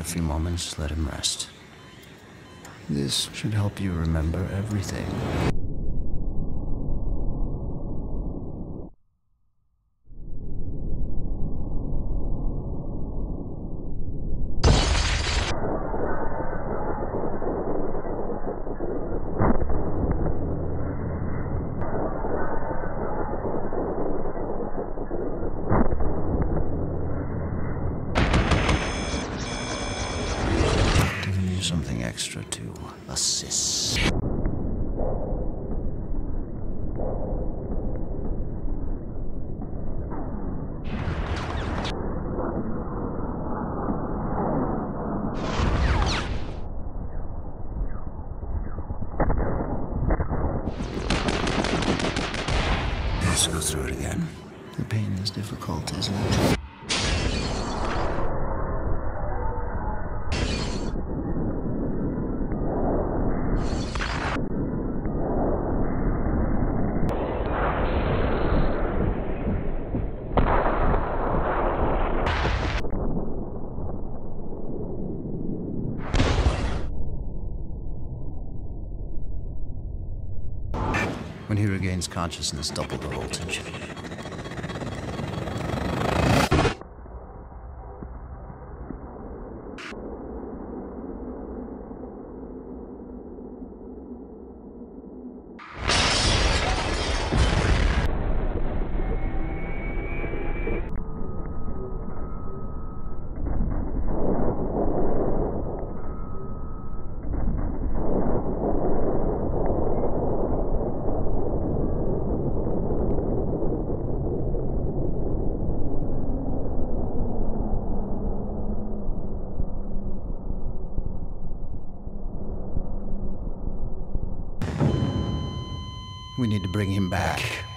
a few moments, let him rest. This should help you remember everything. Something extra to assist. Let's go through it again. The pain is difficult, isn't it? When he regains consciousness, double the voltage. We need to bring him back.